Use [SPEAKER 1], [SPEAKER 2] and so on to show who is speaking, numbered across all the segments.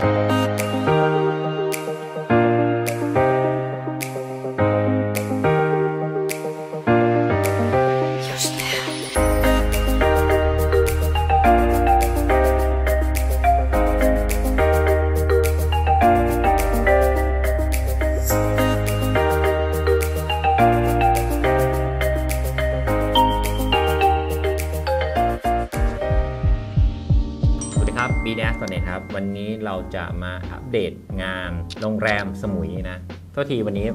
[SPEAKER 1] ส ดีครับ b d a s ตัวเน็ตครับ วันนี้เราจะมาอัปเดตงานโรงแรมสมุยนะโทษทีวันนี้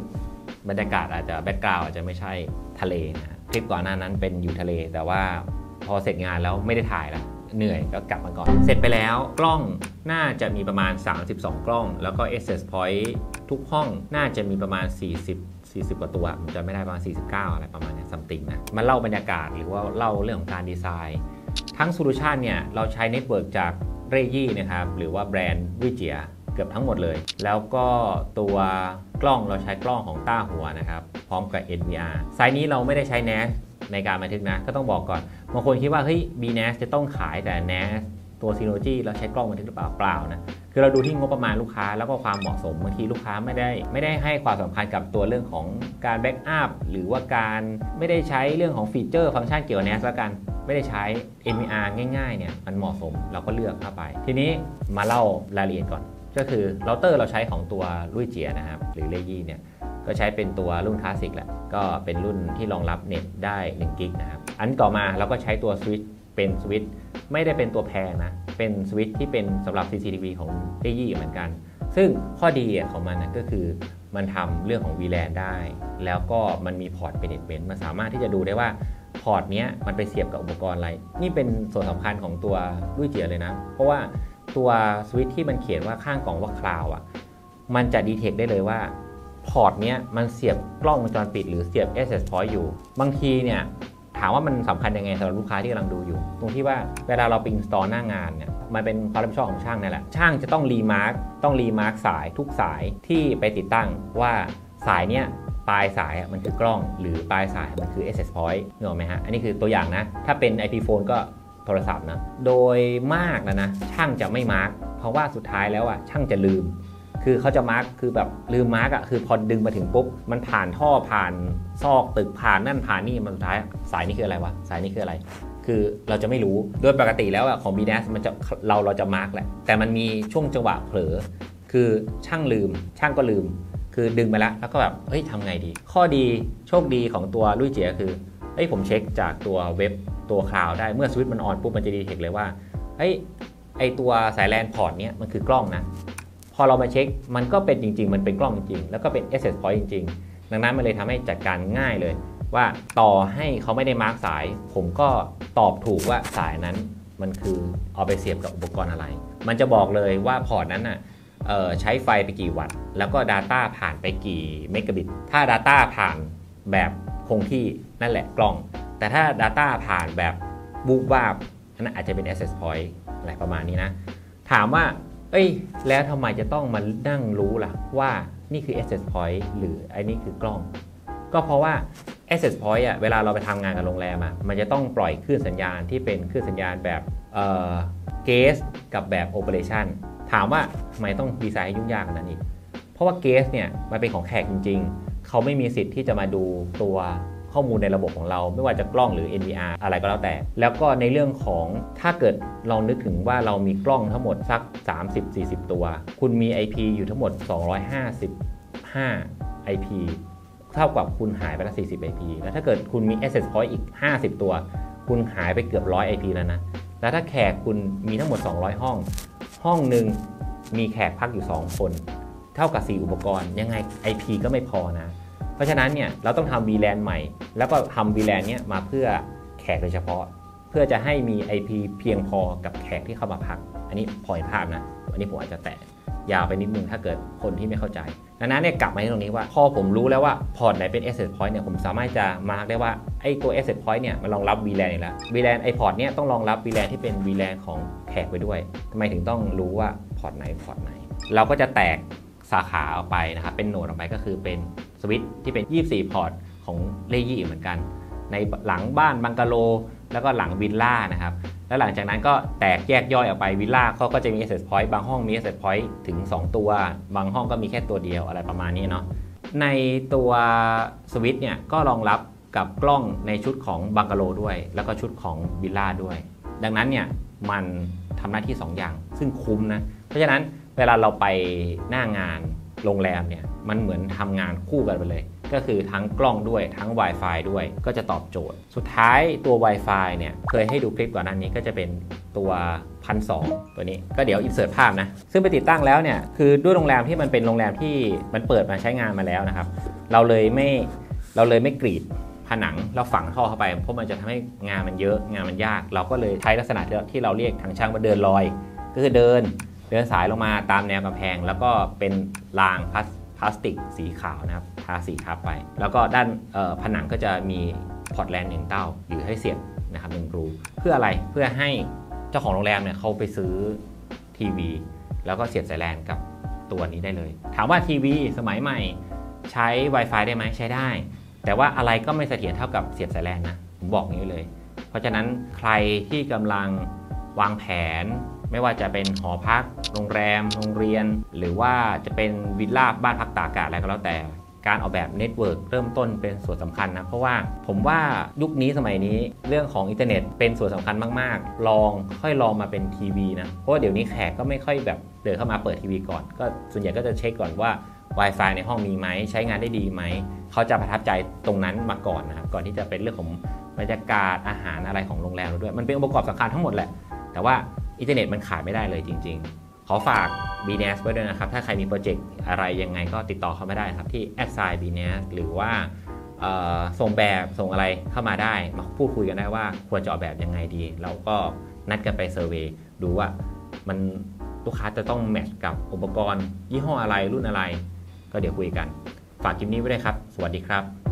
[SPEAKER 1] บรรยากาศอาจจะแบ็กกราวอาจจะไม่ใช่ทะเลนะคลิปก่อนหน้านั้นเป็นอยู่ทะเล แต่ว่าพอเสร็จงานแล้วไม่ได้ถ่ายละเหนื่อยก็กลับมาก่อน เสร็จไปแล้วกล้องน่าจะมีประมาณ 32 กล้อง แล้วก็ access point ทุกห้องน่าจะมีประมาณ 40 40 กว่าตัวผมจำไม่ได้ประมาณ 49 อะไรประมาณเนี้ซัมติงนะมาเล่าบรรยากาศหรือว่าเล่าเรื่องของการดีไซน์ ทั้ง solution เนี่ย เราใช้ network จาก Reyee นะครับหรือว่าแบรนด์ Ruijie เกือบทั้งหมดเลย แล้วก็ตัวกล้องเราใช้กล้องของต้าหัวนะครับ พร้อมกับ NVR site นี้เราไม่ได้ใช้ NAS ในการบันทึกนะ ก็ต้องบอกก่อนบางคนคิดว่าเฮ้ย BNAS จะต้องขายแต่ NAS ตัว Synology เราใช้กล้องบันทึกหรือเปล่าเปล่านะคือเราดูที่งบประมาณลูกค้าแล้วก็ความเหมาะสมบางทีลูกค้าไม่ได้ ไม่ได้ให้ความสำคัญกับตัวเรื่องของการ backup หรือว่าการไม่ได้ใช้เรื่องของฟีเจอร์ฟังก์ชันเกี่ยวกับ NAS แล้วกัน ไม่ได้ใช้ NVR ง่ายๆเนี่ยมันเหมาะสมเราก็เลือกเข้าไป ทีนี้มาเล่ารายละเอียดก่อน ก็คือเราเตอร์เราใช้ของตัวลุยเจียนะครับหรือเลยี่เนี่ยก็ใช้เป็นตัวรุ่นคลาสสิกแหละก็เป็นรุ่นที่รองรับเน็ตได้1กิกนะครับอันต่อมาเราก็ใช้ตัวสวิตช์เป็นสวิตช์ไม่ได้เป็นตัวแพงนะ เป็นสวิตช์ที่เป็นสำหรับ CCTV ของเอยี่เหมือนกัน ซึ่งข้อดีของมันนะก็คือมันทำเรื่องของ VLAN ได้ แล้วก็มันมี port เป็นเน็ตเบนมันสามารถที่จะดูได้ว่า port เนี้ยมันไปเสียบกับอุปกรณ์อะไร นี่เป็นส่วนสำคัญของตัว Ruijie เลยนะ เพราะว่าตัวสวิตช์ที่มันเขียนว่าข้างกล่องว่า cloud อะมันจะ detect ได้เลยว่า port เนี้ยมันเสียบกล้องวงจรปิดหรือเสียบ access point อยู่ บางทีเนี่ยถามว่ามันสำคัญยังไงสำหรับลูกค้าที่กำลังดูอยู่ ตรงที่ว่าเวลาเราไป install หน้างานเนี่ยมันเป็นความรับผิดชอบของช่างนั่นแหละ ช่างจะต้อง remarkต้อง remark สายทุกสายที่ไปติดตั้งว่าสายเนี้ย ปลายสายมันคือกล้อง หรือปลายสายมันคือ access point นึกออกไหมฮะ อันนี้คือตัวอย่างนะ ถ้าเป็น IP phone ก็โทรศัพท์นะ โดยมากนะนะช่างจะไม่ mark เพราะว่าสุดท้ายแล้วอะช่างจะลืม คือเขาจะ mark คือแบบลืม mark อะคือพอดึงมาถึงปุ๊บมันผ่านท่อผ่านซอกตึกผ่านนั่นผ่านนี่มันสุดท้ายสายนี้คืออะไรวะสายนี้คืออะไรคือเราจะไม่รู้ โดยปกติแล้วอะของ b n a s มันจะเราเราจะ mark แหละ แต่มันมีช่วงจังหวะเผลอ คือช่างลืม ช่างก็ลืม คือดึงไปแล้วแล้วก็แบบเฮ้ยทำไงดี ข้อดีโชคดีของตัว Ruijie คือเฮ้ยผมเช็คจากตัวเว็บตัว cloud ได้เมื่อสวิตช์มัน on ปุ๊บมันจะ detect เลยว่าเฮ้ยไอตัวสาย LAN port เนี้ยมันคือกล้องนะ พอเรามาเช็คมันก็เป็นจริง ๆ มันเป็นกล้องจริงๆแล้วก็เป็น access point จริง ๆ ดังนั้นมันเลยทำให้จัดการง่ายเลย ว่าต่อให้เขาไม่ได้ mark สาย ผมก็ตอบถูกว่าสายนั้นมันคือเอาไปเสียบกับอุปกรณ์อะไร มันจะบอกเลยว่าพอร์ตนั้นน่ะเอ่อ ใช้ไฟไปกี่วัตต์แล้วก็ Data ผ่านไปกี่เมกะบิต ถ้า Data ผ่านแบบคงที่นั่นแหละกล้อง แต่ถ้า Data ผ่านแบบบูบวาบนนั้นอาจจะเป็น access point อะไรประมาณนี้นะ ถามว่า เอ้ย แล้วทำไมจะต้องมานั่งรู้ล่ะ ว่านี่คือ access point หรือไอ้นี่คือกล้อง ก็เพราะว่า access point อะเวลาเราไปทำงานกับโรงแรมอะมันจะต้องปล่อยคลื่นสัญญาณที่เป็นคลื่นสัญญาณแบบเอ่อ guest กับแบบ operation ถามว่าทำไมต้องดีไซน์ให้ยุ่งยากขนาดนั้เพราะว่า guest เนี่ยมันเป็นของแขกจริง ๆ เขาไม่มีสิทธิ์ที่จะมาดูตัวข้อมูลในระบบของเรา ไม่ว่าจะกล้องหรือ NVR อะไรก็แล้วแต่ แล้วก็ในเรื่องของถ้าเกิดเรานึกถึงว่าเรามีกล้องทั้งหมดสัก 30-40 ตัว คุณมี IP อยู่ทั้งหมด 255 IP เท่ากับคุณหายไปละ40 IP แล้วถ้าเกิดคุณมี access point อีก 50 ตัว คุณหายไปเกือบ 100 IP แล้วนะ แล้วถ้าแขกคุณมีทั้งหมด 200 ห้อง ห้องหนึ่งมีแขกพักอยู่ 2 คน เท่ากับ 4 อุปกรณ์ ยังไง IP ก็ไม่พอนะ เพราะฉะนั้นเนี่ยเราต้องทำ VLAN ใหม่ แล้วก็ทำ VLAN เนี่ยมาเพื่อแขกโดยเฉพาะ เพื่อจะให้มี IP เพียงพอกับแขกที่เข้ามาพัก อันนี้พอเห็นภาพนะ อันนี้ผมอาจจะแตะยาวไปนิดนึงถ้าเกิดคนที่ไม่เข้าใจ ดังนั้นเนี่ยกลับมาที่ตรงนี้ว่า พอผมรู้แล้วว่า port ไหนเป็น access point เนี่ยผมสามารถจะ mark ได้ว่าไอ้ตัว access point เนี่ยมันรองรับ VLAN อยู่แล้ว VLAN ไอ้ port เนี่ยต้องรองรับ VLAN ที่เป็น VLAN ของแขกไปด้วยทำไมถึงต้องรู้ว่า port ไหน port ไหน เราก็จะแตกสาขาออกไปนะครับเป็น node ออกไปก็คือเป็นสวิตช์ที่เป็น 24 port ของ Reyee เหมือนกัน ในหลังบ้านบังกะโล แล้วก็หลังวิลล่านะครับ แล้วหลังจากนั้นก็แตกแยกย่อยออกไปวิลล่าเขาก็จะมี access point บางห้องมี access point ถึง 2 ตัว บางห้องก็มีแค่ตัวเดียวอะไรประมาณนี้เนาะในตัวสวิตเนี่ยก็รองรับกับกล้องในชุดของบังกะโลด้วย แล้วก็ชุดของวิลล่าด้วย ดังนั้นเนี่ยมันทำหน้าที่ 2 อย่าง ซึ่งคุ้มนะ เพราะฉะนั้นเวลาเราไปหน้างานโรงแรมเนี่ยมันเหมือนทำงานคู่กันไปเลย ก็คือทั้งกล้องด้วยทั้ง Wi-Fi ด้วยก็จะตอบโจทย์ สุดท้ายตัว Wi-Fi เนี่ยเคยให้ดูคลิปก่อนหน้านี้ก็จะเป็นตัวพันสตัวนี้ก็เดี๋ยวอินเสิร์ตภาพนะ ซึ่งไปติดตั้งแล้วเนี่ยคือด้วยโรงแรมที่มันเป็นโรงแรมที่มันเปิดมาใช้งานมาแล้วนะครับ เราเลยไม่เราเลยไม่กรีดผนังเราฝังท่อเข้าไป เพราะมันจะทำให้งานมันเยอะงานมันยาก เราก็เลยใช้ลักษณะที่เราเรียกทางช่างว่าเดินลอย ก็คือเดินเดินสายลงมาตามแนวกำแพง แล้วก็เป็นรางพลาส ลาสติกสีขาวนะครับทาสีทับไป แล้วก็ด้านผนังก็จะมี port LAN หนึ่งเต้าหรือให้เสียบนะครับหนึ่งรูเพื่ออะไรเพื่อให้เจ้าของโรงแรมเนี่ยเขาไปซื้อทีวี แล้วก็เสียบสายแลนกับตัวนี้ได้เลย ถามว่าทีวีสมัยใหม่ใช้ Wi-Fi ได้ไหมใช้ได้ แต่ว่าอะไรก็ไม่เสถียรเท่ากับเสียบสายแลนนะผมบอกอย่างนี้เลย เพราะฉะนั้นใครที่กำลังวางแผน ไม่ว่าจะเป็นหอพัก โรงแรม โรงเรียน หรือว่าจะเป็นวิลล่าบ้านพักตากอากาศอะไรก็แล้วแต่การออกแบบ network เริ่มต้นเป็นส่วนสำคัญนะ เพราะว่าผมว่ายุคนี้สมัยนี้เรื่องของอินเทอร์เน็ตเป็นส่วนสำคัญมาก ๆ ลองค่อยลองมาเป็นทีวีนะ เพราะว่าเดี๋ยวนี้แขกก็ไม่ค่อยแบบเดินเข้ามาเปิดทีวีก่อน ก็ส่วนใหญ่ก็จะเช็คก่อนว่า Wi-Fi ในห้องมีไหม ใช้งานได้ดีไหม เขาจะประทับใจตรงนั้นมาก่อนนะครับก่อนที่จะเป็นเรื่องของบรรยากาศอาหารอะไรของโรงแรมเราด้วย มันเป็นองค์ประกอบสำคัญทั้งหมดแหละ แต่ว่า อินเทอร์เน็ตมันขาดไม่ได้เลยจริง ๆ ขอฝาก b n a s ไว้ด้วยนะครับ ถ้าใครมีโปรเจกต์อะไรยังไงก็ติดต่อเข้ามาได้ครับ ที่ a d s i g n b n a s หรือว่าส่งแบบส่งอะไรเข้ามาได้ มาพูดคุยกันได้ว่าควรจะออกแบบยังไงดี เราก็นัดกันไป survey ดูว่ามันลูกค้าจะต้อง match กับอุปกรณ์ ยี่ห้ออะไรรุ่นอะไร ก็เดี๋ยวคุยกัน ฝากคลิปนี้ไว้ด้วยครับ สวัสดีครับ